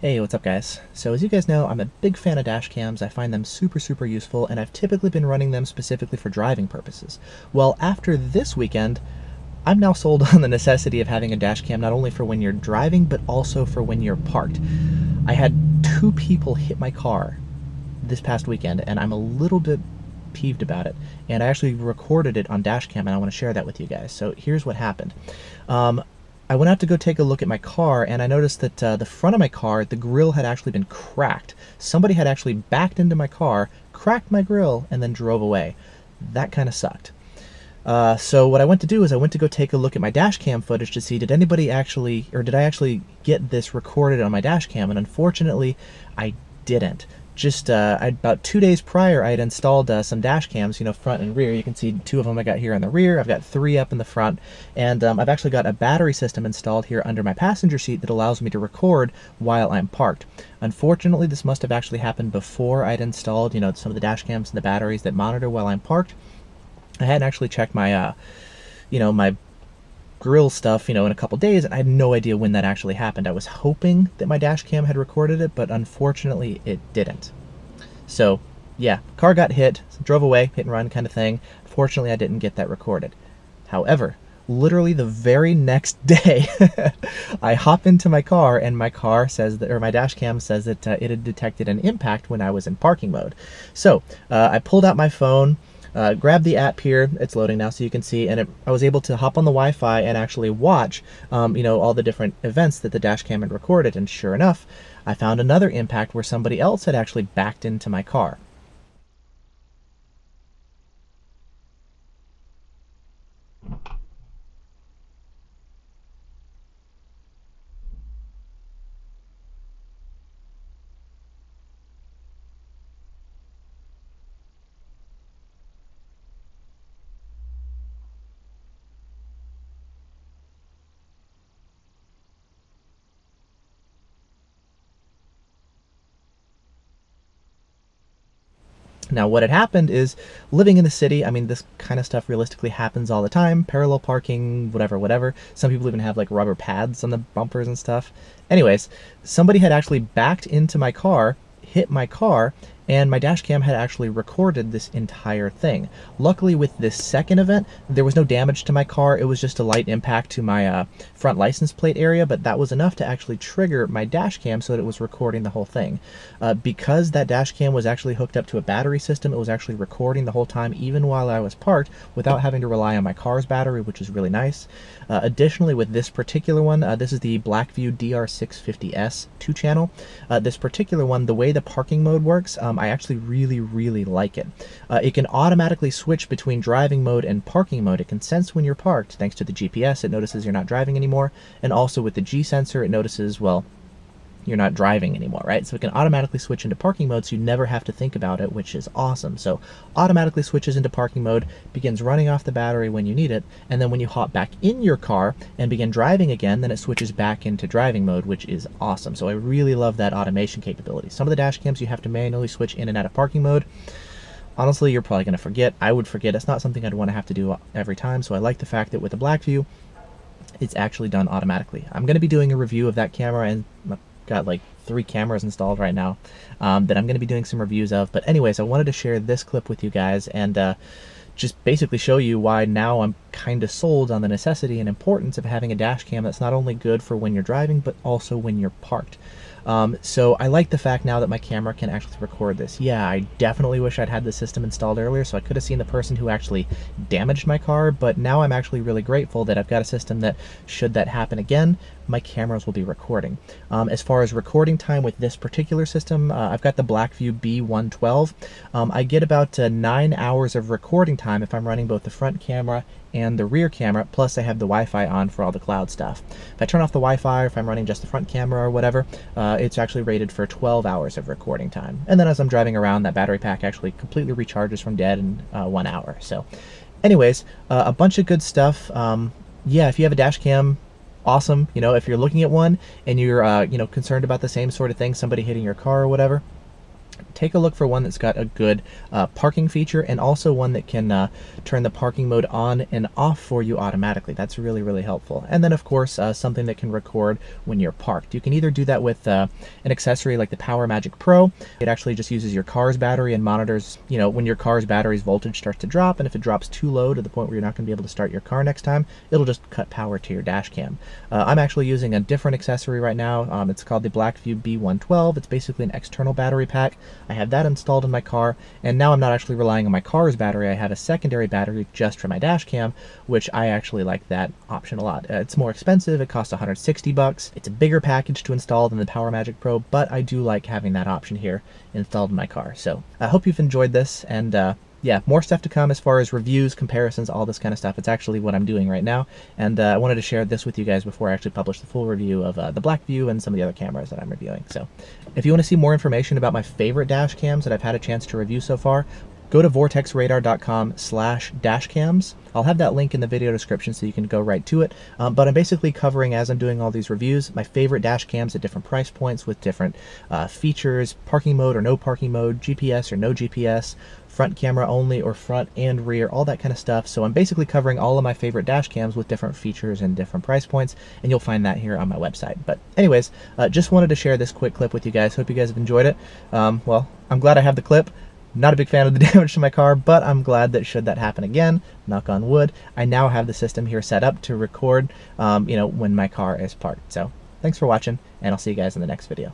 Hey, what's up guys? So as you guys know, I'm a big fan of dash cams. I find them super, super useful, and I've typically been running them specifically for driving purposes. Well, after this weekend, I'm now sold on the necessity of having a dash cam not only for when you're driving, but also for when you're parked. I had two people hit my car this past weekend, and I'm a little bit peeved about it. And I actually recorded it on dash cam, and I want to share that with you guys. So here's what happened. Um, I went out to go take a look at my car and I noticed that uh, the front of my car, the grill had actually been cracked. Somebody had actually backed into my car, cracked my grill, and then drove away. That kind of sucked. Uh, so what I went to do is I went to go take a look at my dash cam footage to see did anybody actually, or did I actually get this recorded on my dash cam, and unfortunately I didn't just uh, about two days prior, I had installed uh, some dash cams, you know, front and rear. You can see two of them I got here on the rear. I've got three up in the front, and um, I've actually got a battery system installed here under my passenger seat that allows me to record while I'm parked. Unfortunately, this must have actually happened before I'd installed, you know, some of the dash cams and the batteries that monitor while I'm parked. I hadn't actually checked my, uh, you know, my grill stuff, you know, in a couple days, and I had no idea when that actually happened. I was hoping that my dash cam had recorded it, but unfortunately it didn't. So, yeah, car got hit, drove away, hit and run kind of thing. Fortunately, I didn't get that recorded. However, literally the very next day, I hop into my car and my car says that, or my dash cam says that uh, it had detected an impact when I was in parking mode. So uh, I pulled out my phone, uh, grab the app here. It's loading now, so you can see. And it, I was able to hop on the Wi-Fi and actually watch, um, you know, all the different events that the dash cam had recorded. And sure enough, I found another impact where somebody else had actually backed into my car. Now, what had happened is living in the city, I mean, this kind of stuff realistically happens all the time parallel parking, whatever, whatever. Some people even have like rubber pads on the bumpers and stuff. Anyways, somebody had actually backed into my car, hit my car, and my dash cam had actually recorded this entire thing. Luckily with this second event, there was no damage to my car. It was just a light impact to my uh, front license plate area, but that was enough to actually trigger my dash cam so that it was recording the whole thing. Uh, because that dash cam was actually hooked up to a battery system, it was actually recording the whole time, even while I was parked, without having to rely on my car's battery, which is really nice. Uh, additionally, with this particular one, uh, this is the Blackvue DR650S 2 channel. Uh, this particular one, the way the parking mode works, um, I actually really, really like it. Uh, it can automatically switch between driving mode and parking mode. It can sense when you're parked. Thanks to the GPS, it notices you're not driving anymore. And also with the G sensor, it notices, well, you're not driving anymore, right? So it can automatically switch into parking mode so you never have to think about it, which is awesome. So automatically switches into parking mode, begins running off the battery when you need it, and then when you hop back in your car and begin driving again, then it switches back into driving mode, which is awesome. So I really love that automation capability. Some of the dash cams you have to manually switch in and out of parking mode. Honestly, you're probably going to forget. I would forget. It's not something I'd want to have to do every time, so I like the fact that with the Blackvue, it's actually done automatically. I'm going to be doing a review of that camera and got like three cameras installed right now um, that I'm going to be doing some reviews of. But anyways, I wanted to share this clip with you guys and uh, just basically show you why now I'm kind of sold on the necessity and importance of having a dash cam that's not only good for when you're driving, but also when you're parked. Um, so I like the fact now that my camera can actually record this. Yeah, I definitely wish I'd had the system installed earlier so I could have seen the person who actually damaged my car, but now I'm actually really grateful that I've got a system that, should that happen again, my cameras will be recording. Um, as far as recording time with this particular system, uh, I've got the Blackvue B112. Um, I get about uh, nine hours of recording time if I'm running both the front camera and the rear camera, plus I have the Wi-Fi on for all the cloud stuff. If I turn off the Wi-Fi, if I'm running just the front camera or whatever, uh, it's actually rated for 12 hours of recording time. And then as I'm driving around, that battery pack actually completely recharges from dead in uh, one hour. So anyways, uh, a bunch of good stuff. Um, yeah, if you have a dash cam, awesome. You know, if you're looking at one and you're, uh, you know, concerned about the same sort of thing, somebody hitting your car or whatever, take a look for one that's got a good uh, parking feature and also one that can uh, turn the parking mode on and off for you automatically. That's really, really helpful. And then, of course, uh, something that can record when you're parked. You can either do that with uh, an accessory like the Power Magic Pro. It actually just uses your car's battery and monitors, you know, when your car's battery's voltage starts to drop, and if it drops too low to the point where you're not going to be able to start your car next time, it'll just cut power to your dash cam. Uh, I'm actually using a different accessory right now. Um, it's called the Blackvue B112. It's basically an external battery pack. I have that installed in my car, and now I'm not actually relying on my car's battery. I have a secondary battery just for my dash cam, which I actually like that option a lot. Uh, it's more expensive. It costs 160 bucks. It's a bigger package to install than the Power Magic Pro, but I do like having that option here installed in my car. So I hope you've enjoyed this, and uh, yeah, more stuff to come as far as reviews, comparisons, all this kind of stuff. It's actually what I'm doing right now, and uh, I wanted to share this with you guys before I actually publish the full review of uh, the Blackvue and some of the other cameras that I'm reviewing. So, if you want to see more information about my favorite dash cams that I've had a chance to review so far, go to vortexradar.com slash dashcams. I'll have that link in the video description so you can go right to it. Um, but I'm basically covering, as I'm doing all these reviews, my favorite dash cams at different price points with different uh, features, parking mode or no parking mode, GPS or no GPS, front camera only or front and rear, all that kind of stuff. So I'm basically covering all of my favorite dash cams with different features and different price points, and you'll find that here on my website. But anyways, uh, just wanted to share this quick clip with you guys. Hope you guys have enjoyed it. Um, well, I'm glad I have the clip. Not a big fan of the damage to my car, but I'm glad that should that happen again, knock on wood, I now have the system here set up to record, um, you know, when my car is parked. So thanks for watching, and I'll see you guys in the next video.